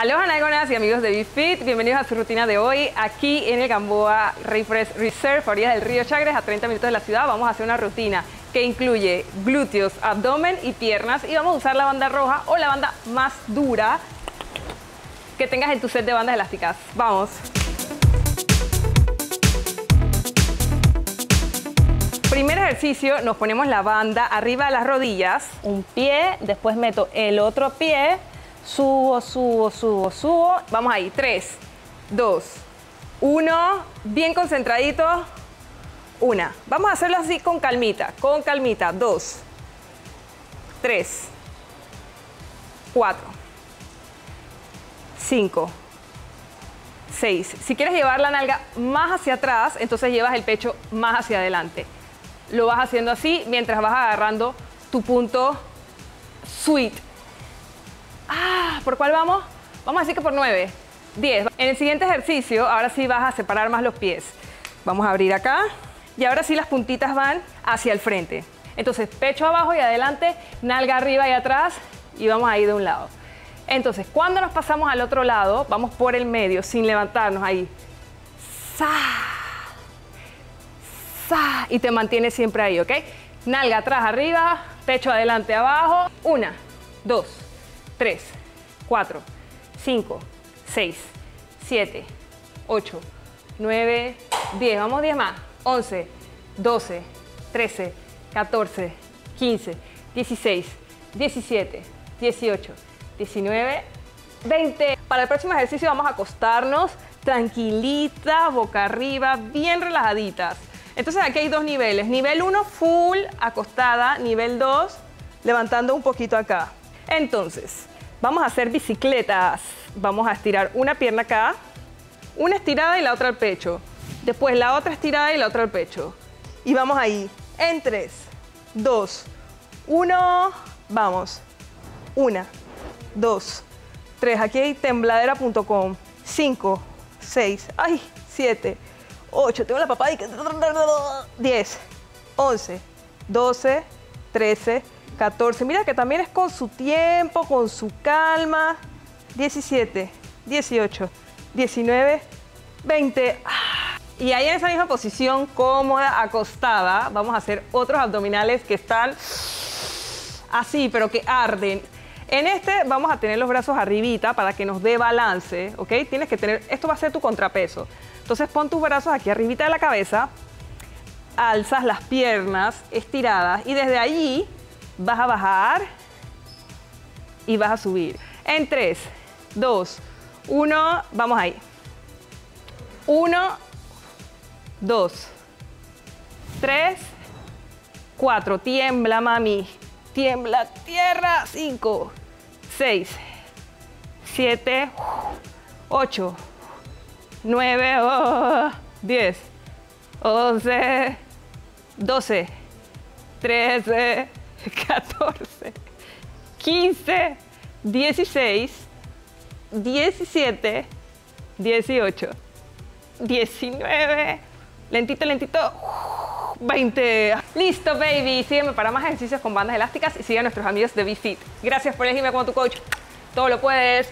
Aloha Naigonas y amigos de BeFit, bienvenidos a su rutina de hoy aquí en el Gamboa Rainforest Reserve, a orillas del río Chagres, a 30 minutos de la ciudad. Vamos a hacer una rutina que incluye glúteos, abdomen y piernas y vamos a usar la banda roja o la banda más dura que tengas en tu set de bandas elásticas. Vamos. Primer ejercicio, nos ponemos la banda arriba de las rodillas, un pie, después meto el otro pie, subo, subo, subo, subo. Vamos ahí, 3, 2, 1, bien concentradito, una. Vamos a hacerlo así con calmita, con calmita, 2, 3, 4, 5, 6. Si quieres llevar la nalga más hacia atrás, entonces llevas el pecho más hacia adelante. Lo vas haciendo así mientras vas agarrando tu punto sweet. ¿Por cuál vamos? Vamos a decir que por 9, 10. En el siguiente ejercicio, ahora sí vas a separar más los pies. Vamos a abrir acá y ahora sí las puntitas van hacia el frente. Entonces, pecho abajo y adelante, nalga arriba y atrás y vamos ahí de un lado. Entonces, cuando nos pasamos al otro lado, vamos por el medio sin levantarnos ahí. ¡Sa! y te mantienes siempre ahí, ¿ok? Nalga atrás, arriba, pecho adelante, abajo. Una, dos, tres, cuatro, cinco, seis, siete, ocho, nueve, diez. Vamos, diez más. Once, doce, trece, catorce, quince, dieciséis, diecisiete, dieciocho, diecinueve, veinte. Para el próximo ejercicio vamos a acostarnos tranquilita, boca arriba, bien relajaditas. Entonces aquí hay dos niveles. Nivel 1, full, acostada. Nivel 2, levantando un poquito acá. Entonces, vamos a hacer bicicletas. Vamos a estirar una pierna acá, una estirada y la otra al pecho. Después la otra estirada y la otra al pecho. Y vamos ahí. En 3, 2, 1. Vamos. 1, 2, 3. Aquí hay tembladera.com. 5, 6, ay, 7, 8, tengo la papá y 10, 11, 12, 13, 14. Mira que también es con su tiempo, con su calma. 17, 18, 19, 20. Y ahí en esa misma posición cómoda, acostada, vamos a hacer otros abdominales que están así, pero que arden. En este vamos a tener los brazos arribita para que nos dé balance, ¿ok? Tienes que tener, esto va a ser tu contrapeso. Entonces pon tus brazos aquí arribita de la cabeza, alzas las piernas estiradas y desde allí vas a bajar y vas a subir. En 3, 2, 1, vamos ahí. 1, 2, 3, 4, tiembla mami, tiembla tierra, 5, 6, 7, 8, 9, 10, 11, 12, 13, 14, 15, 16, 17, 18, 19, lentito, lentito, 20. Listo, baby. Sígueme para más ejercicios con bandas elásticas y sigue a nuestros amigos de BeFit. Gracias por elegirme como tu coach. Todo lo puedes.